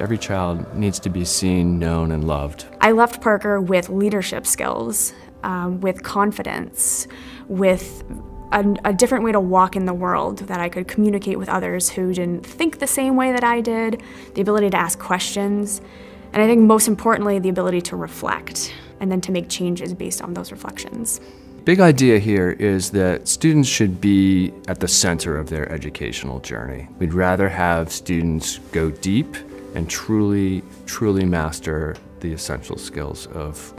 Every child needs to be seen, known, and loved. I left Parker with leadership skills, um, with confidence, with a, a, different way to walk in the world, that I could communicate with others who didn't think the same way that I did, the ability to ask questions, and I think most importantly, the ability to reflect and then to make changes based on those reflections. Big idea here is that students should be at the center of their educational journey. We'd rather have students go deep and truly, truly master the essential skills of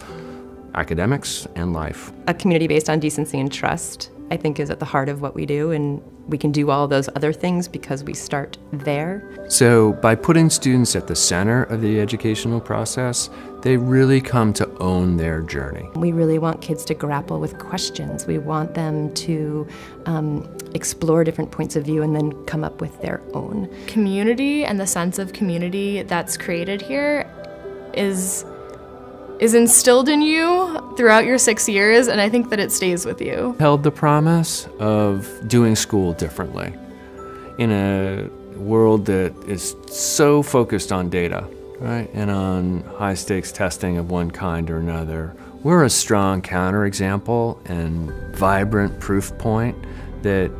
academics and life. A community based on decency and trust, I think, is at the heart of what we do, and we can do all those other things because we start there. So, by putting students at the center of the educational process, they really come to own their journey. We really want kids to grapple with questions. We want them to um, explore different points of view and then come up with their own. Community and the sense of community that's created here is is instilled in you throughout your six years, and I think that it stays with you. Held the promise of doing school differently in a world that is so focused on data, right, and on high stakes testing of one kind or another. We're a strong counterexample and vibrant proof point that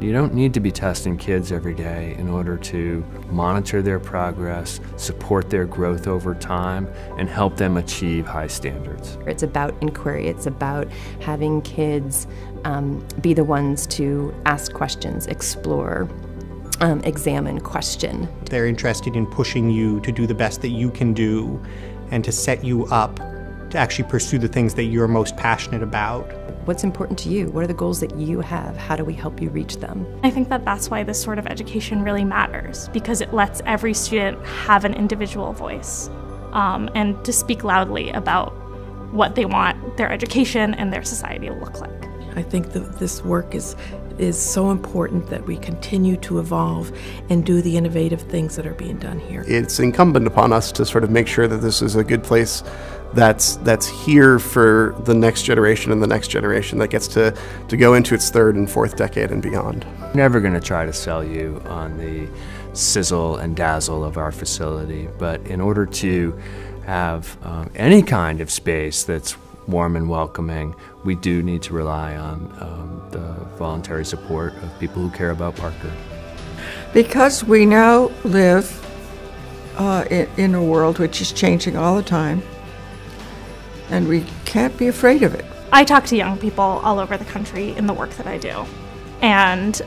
you don't need to be testing kids every day in order to monitor their progress, support their growth over time, and help them achieve high standards. It's about inquiry, it's about having kids um, be the ones to ask questions, explore, um, examine, question. They're interested in pushing you to do the best that you can do and to set you up to actually pursue the things that you're most passionate about. What's important to you? What are the goals that you have? How do we help you reach them? I think that that's why this sort of education really matters because it lets every student have an individual voice um, and to speak loudly about what they want their education and their society to look like. I think that this work is is so important that we continue to evolve and do the innovative things that are being done here. It's incumbent upon us to sort of make sure that this is a good place that's that's here for the next generation and the next generation that gets to to go into its third and fourth decade and beyond. Never going to try to sell you on the sizzle and dazzle of our facility, but in order to have um, any kind of space that's warm and welcoming, we do need to rely on um, the voluntary support of people who care about Parker. Because we now live uh, in, in a world which is changing all the time, and we can't be afraid of it. I talk to young people all over the country in the work that I do. And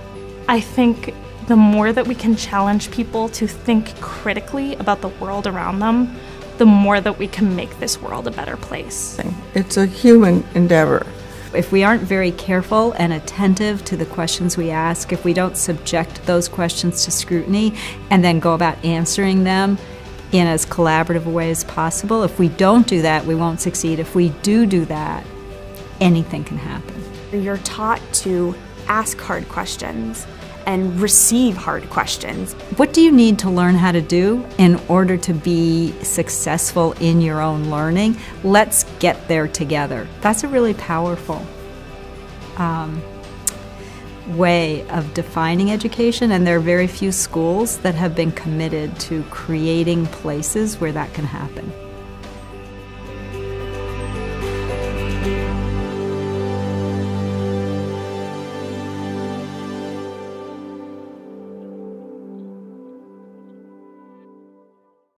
I think the more that we can challenge people to think critically about the world around them, the more that we can make this world a better place. It's a human endeavor. If we aren't very careful and attentive to the questions we ask, if we don't subject those questions to scrutiny and then go about answering them in as collaborative a way as possible, if we don't do that, we won't succeed. If we do do that, anything can happen. You're taught to ask hard questions and receive hard questions. What do you need to learn how to do in order to be successful in your own learning? Let's get there together. That's a really powerful um, way of defining education, and there are very few schools that have been committed to creating places where that can happen.